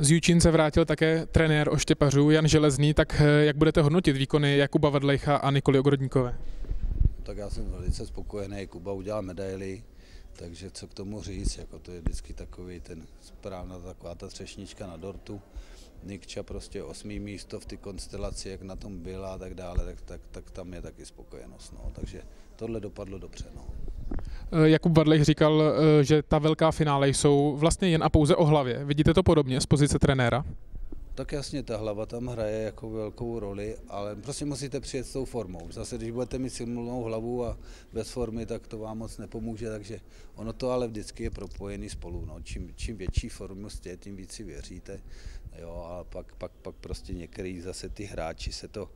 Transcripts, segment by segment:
Z Jučín se vrátil také trenér oštěpařů Jan Železný, tak eh, jak budete hodnotit výkony Jakuba Vedlejcha a Nikoly Ogrodníkové? Tak já jsem velice spokojený, Kuba udělal medaily, takže co k tomu říct, jako to je vždycky takový ten správná taková ta třešnička na dortu. Nikča prostě osmý místo v ty konstelaci, jak na tom byla a tak dále, tak, tak, tak tam je taky spokojenost. No. Takže tohle dopadlo dobře. No. Eh, Jakub Vadlejch říkal, eh, že ta velká finále jsou vlastně jen a pouze o hlavě. Vidíte to podobně z pozice trenéra? Tak jasně, ta hlava tam hraje jako velkou roli, ale prostě musíte přijet s tou formou. Zase, když budete mít silnou hlavu a bez formy, tak to vám moc nepomůže, takže ono to ale vždycky je propojený spolu. No. Čím, čím větší formu jste, tím víc si věříte. Jo, a pak, pak, pak prostě některý zase ty hráči se to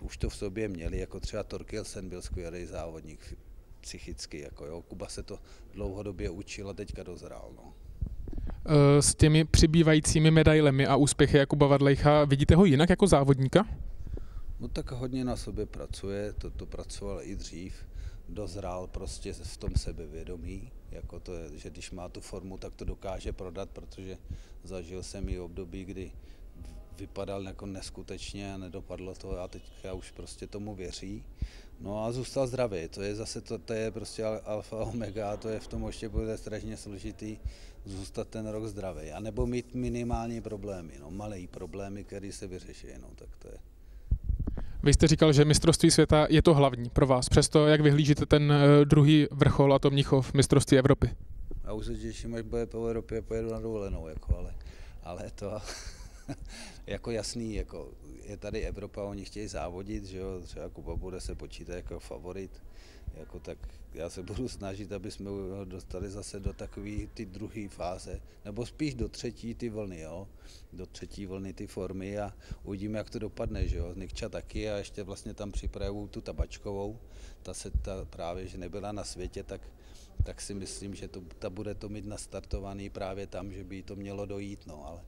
už to v sobě měli, jako třeba Torkelsen byl skvělý závodník psychicky, jako jo. Kuba se to dlouhodobě učil a teďka dozrál. No. Eh, S těmi přibývajícími medailemi a úspěchy Jakuba Vadlejcha, vidíte ho jinak jako závodníka? No tak hodně na sobě pracuje, to, to pracoval i dřív, dozrál prostě v tom sebevědomí, jako to je, že když má tu formu, tak to dokáže prodat, protože zažil jsem i období, kdy vypadal jako neskutečně a nedopadlo to a teď já už prostě tomu věří. No a zůstal zdravý, to je zase, to, to je prostě alfa omega, to je v tom ještě bude strašně složitý zůstat ten rok zdravý, a nebo mít minimální problémy, no malé problémy, které se vyřeší, no tak to je. Vy jste říkal, že mistrovství světa je to hlavní pro vás. Přesto, jak vyhlížíte ten eh, druhý vrchol, a to Mnichov, mistrovství Evropy? Já už se těším, až bude po Evropě, pojedu na dovolenou, jako, ale, ale to jako jasný, jako je tady Evropa, oni chtějí závodit, že jo, třeba Kuba bude se počítat jako favorit, jako tak já se budu snažit, aby jsme ho dostali zase do takové ty druhé fáze, nebo spíš do třetí ty vlny, jo, do třetí vlny ty formy a uvidíme, jak to dopadne, že jo, Nikča taky a ještě vlastně tam připravují tu tabačkovou, ta se ta právě, že nebyla na světě, tak tak si myslím, že to, ta bude to mít nastartovaný právě tam, že by to mělo dojít, no, ale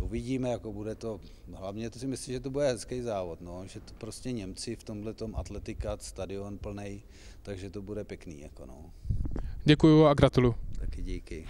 uvidíme, jako bude to, hlavně to si myslím, že to bude hezký závod, no, že to prostě Němci v tomhle atletika, stadion plný, takže to bude pěkný, jako no. Děkuju a gratuluju. Taky díky.